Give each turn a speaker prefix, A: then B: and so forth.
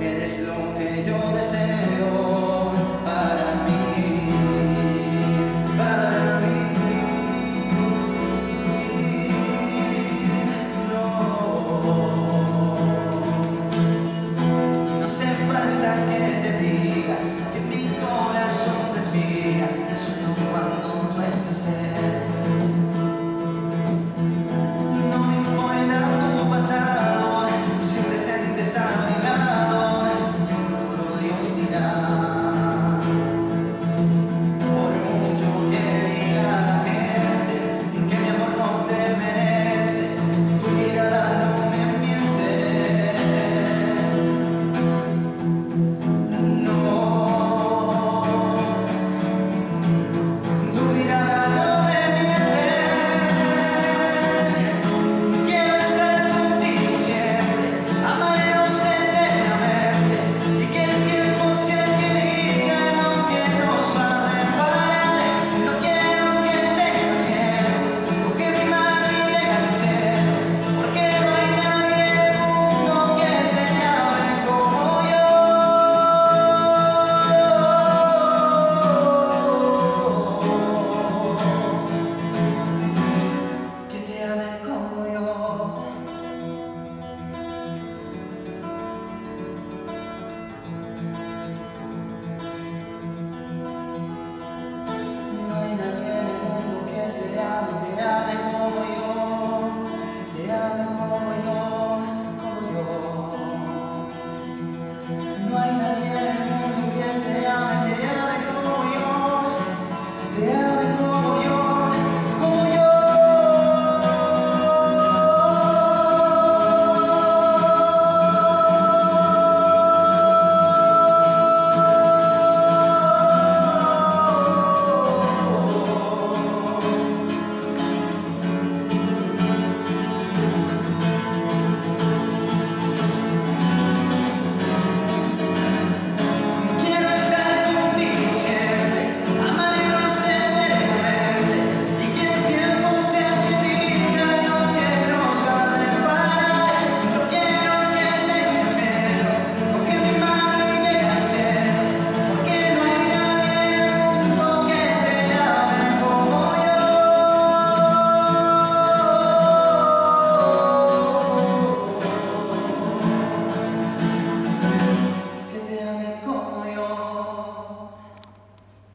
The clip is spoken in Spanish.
A: eres lo que yo deseo para mí.